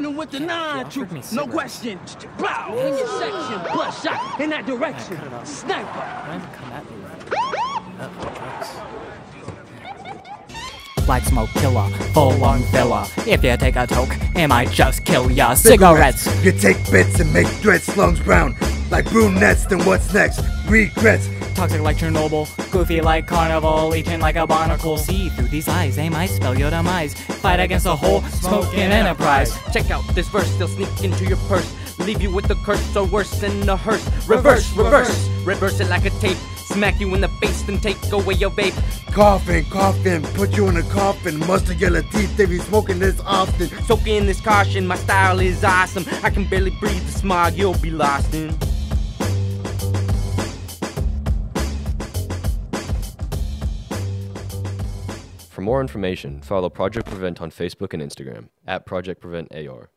Hit him with the nine offered troops. No question. Bow in your section. Bloodshot in that direction. cut it off. Sniper. Don't come at me. Black smoke killer, full lung filler. If you take a toke, it might just kill ya. Cigarettes. You take bits and make threats, lungs brown. Like brunettes, then what's next? Regrets. Toxic like Chernobyl, goofy like Carnival, leeching like a barnacle. See through these eyes, they might spell your demise. Fight against a whole smoking enterprise. Check out this verse, they'll sneak into your purse. Leave you with the curse or worse than a hearse. Reverse, reverse, reverse it like a tape. Smack you in the face, then take away your vape. Coffin, coffin, put you in a coffin. Mustard yellow teeth, they be smoking this often. Soak in this caution, my style is awesome. I can barely breathe the smog you'll be lost in. For more information, follow Project Prevent on Facebook and Instagram at Project Prevent AR.